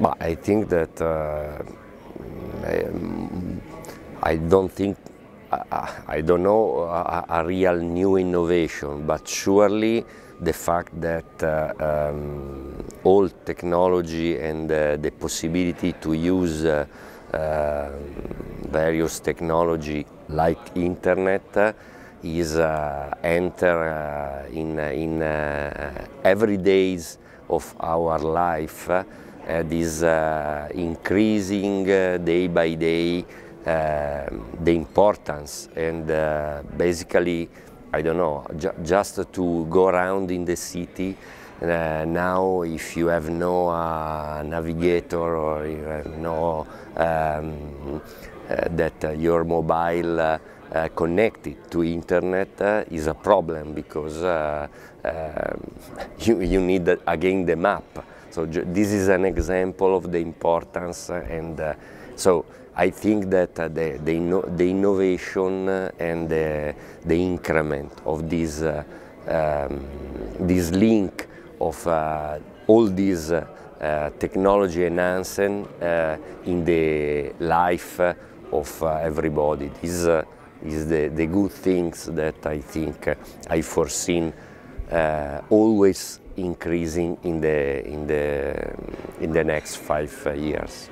But I think that uh, I, don't think I don't know a, a, real new innovation, but surely the fact that uh, um, all technology and uh, the possibility to use uh, uh various technology like internet is uh, enter uh, in, in every days of our life this increasing day by day the importance and basically I don't know, ju just to go around in the city. Uh, now, if you have no uh, navigator or you have no um, uh, that your mobile connected to internet is a problem because you, you need again the map. So this is an example of the importance and so I think that uh, the, the, inno the, innovation and the, the, increment of this, uh, um, this link of uh, all these uh, technology enhancing uh, in the life of uh, everybody. This is the, the good things that I think I foreseen always increasing in the, in the, in the next five years.